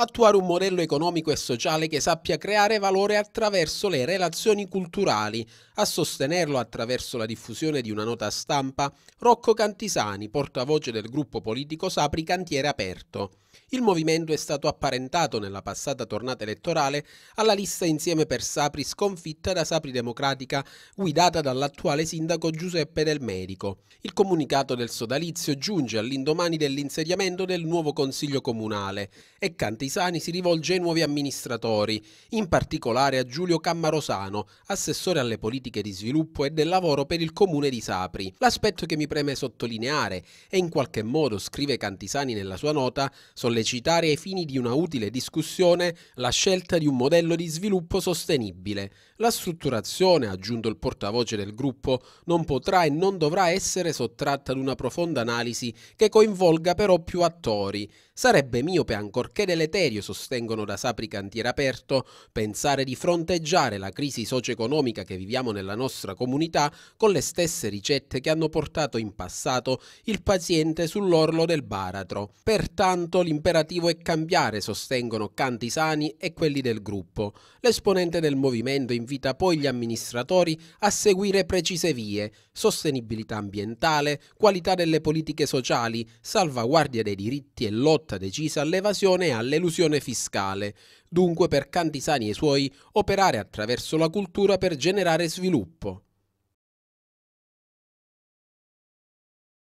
attuare un modello economico e sociale che sappia creare valore attraverso le relazioni culturali. A sostenerlo attraverso la diffusione di una nota stampa, Rocco Cantisani, portavoce del gruppo politico Sapri Cantiere Aperto. Il movimento è stato apparentato nella passata tornata elettorale alla lista Insieme per Sapri sconfitta da Sapri Democratica guidata dall'attuale sindaco Giuseppe Del Medico. Il comunicato del sodalizio giunge all'indomani dell'insediamento del nuovo consiglio comunale e Cantisani si rivolge ai nuovi amministratori, in particolare a Giulio Cammarosano, assessore alle politiche di sviluppo e del lavoro per il comune di Sapri. L'aspetto che mi preme sottolineare e in qualche modo, scrive Cantisani nella sua nota, sollecitare ai fini di una utile discussione la scelta di un modello di sviluppo sostenibile. La strutturazione, ha aggiunto il portavoce del gruppo, non potrà e non dovrà essere sottratta ad una profonda analisi che coinvolga però più attori. Sarebbe miope ancorché deleterio, sostengono da Sapri Cantiere Aperto, pensare di fronteggiare la crisi socio-economica che viviamo nella nostra comunità con le stesse ricette che hanno portato in passato il paziente sull'orlo del baratro. Pertanto l'imperativo è cambiare, sostengono Cantisani e quelli del gruppo. L'esponente del movimento invita poi gli amministratori a seguire precise vie, sostenibilità ambientale, qualità delle politiche sociali, salvaguardia dei diritti e lotta decisa all'evasione e all'elusione fiscale. Dunque per Cantisani e i suoi operare attraverso la cultura per generare sviluppo.